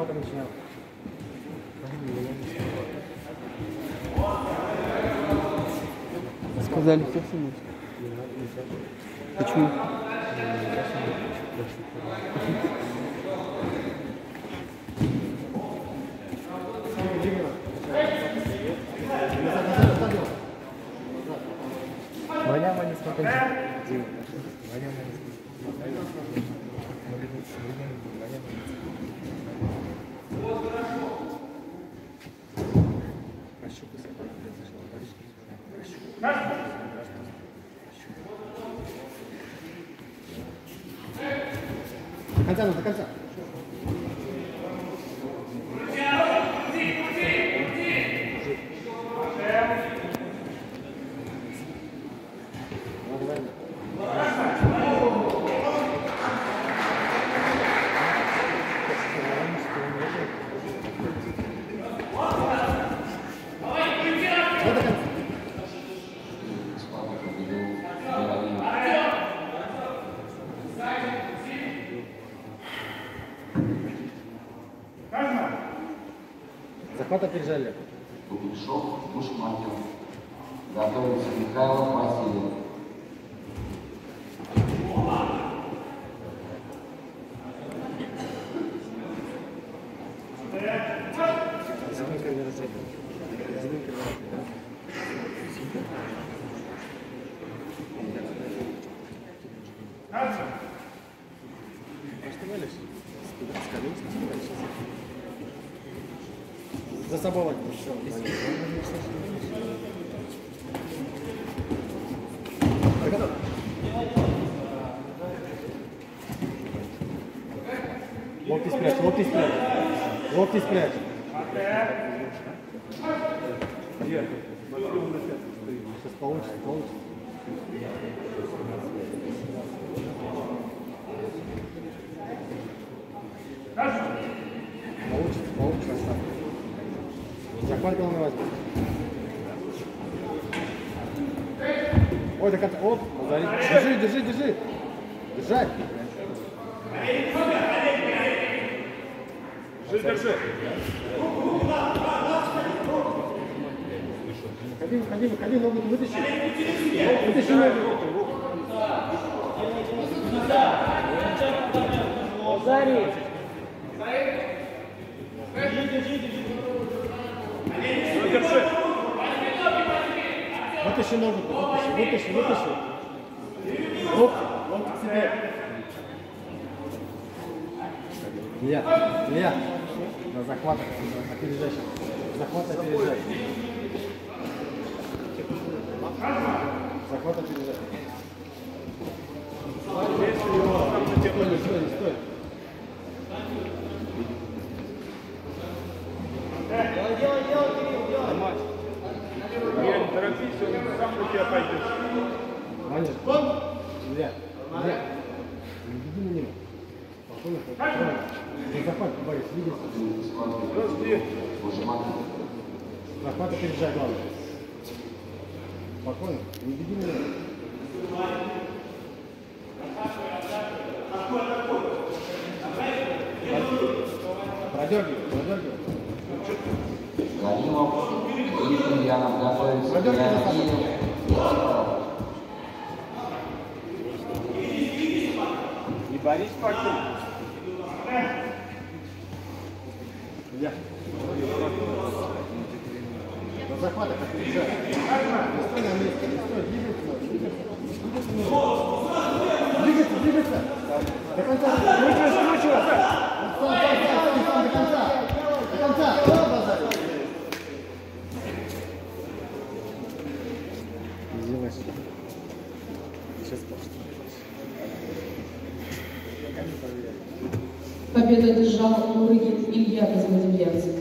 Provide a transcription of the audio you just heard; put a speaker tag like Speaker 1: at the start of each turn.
Speaker 1: Захвата начинал.
Speaker 2: Сказали все снимать. Почему?
Speaker 1: Ваня, Ваня, смотри. Ваня, Ваня, До конца, ну, до конца. До конца. Захват опережали.
Speaker 3: Кудряшов, Бушмакер. Готовится Михайлов, Васильев.
Speaker 1: Извини, За собой все. Локти спрячь, локти спрячь. Локти спрячь. Сейчас получится, получится. Получится, получится. Захват головы возьми. Ой, так это, оп, позади. Держи, держи, держи. Держать.
Speaker 4: Держи, держи.
Speaker 1: Ходи, ходи, ходи, ногу вытащи. Вытащи ногу. Позади.
Speaker 4: Держи.
Speaker 1: Вытащи ногу, вытащи, вытащи, вытащи. Локти, локти к себе. Илья, Илья, на захват опережай сейчас. Захват опережай. Захват опережай. Стой, не стой, не стой.
Speaker 4: Я не торопись, он сам у тебя пойдет.
Speaker 1: Ваня, Илья, Илья, не беги на него. Спокойно, спокойно. Захват, Борис.
Speaker 3: Бушмакер.
Speaker 1: Захват опережай, главное. Спокойно, не беги на него. Продергивай, продергивай.
Speaker 3: Галимов, Ильянов. Готовится
Speaker 1: Продергивай
Speaker 4: борись пока.
Speaker 1: Илья. На захватах опережай. Не стой на месте, не стой, двигайся, двигайся. Двигайся, двигайся. До конца. Выкрой, скручивай. Сам, сам, сам, сам, до конца. До конца. Издевайся. Сейчас пошло.
Speaker 5: Победу одержал Мурыгин Илья Козлодемьянцев.